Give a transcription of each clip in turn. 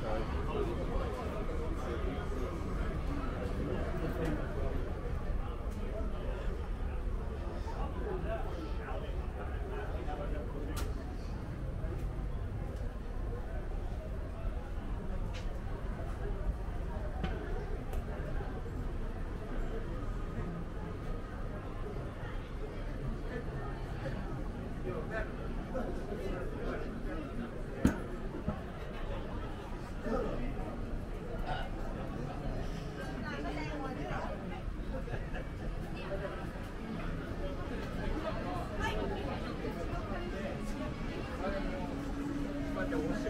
time.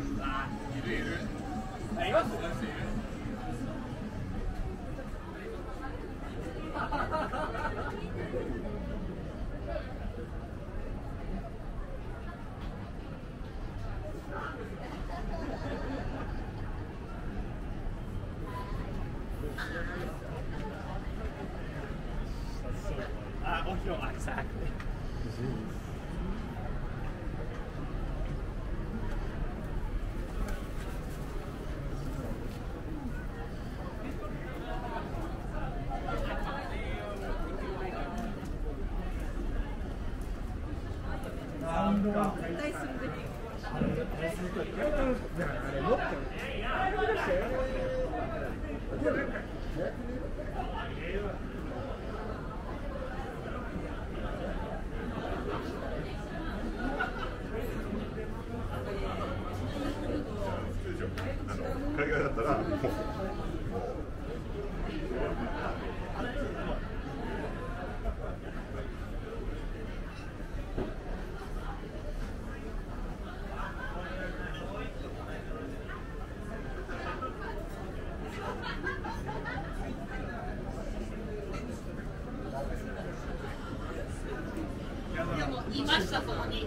いるいるあいますいますいるあ、おひろ、exactly. 海外だったら。いましたそこに。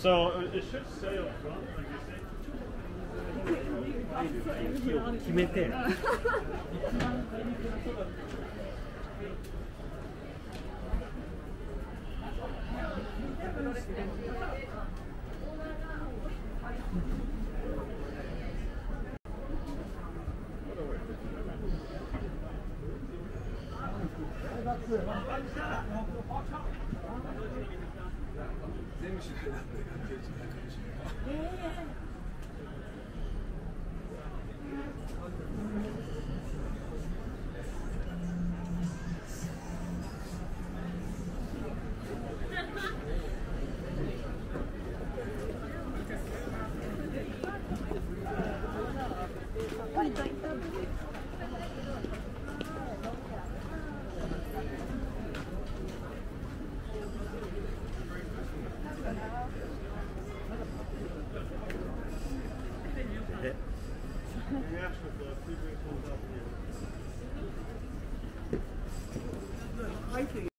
So uh, it should say up front, like you say. 決めて Sí, sí, sí.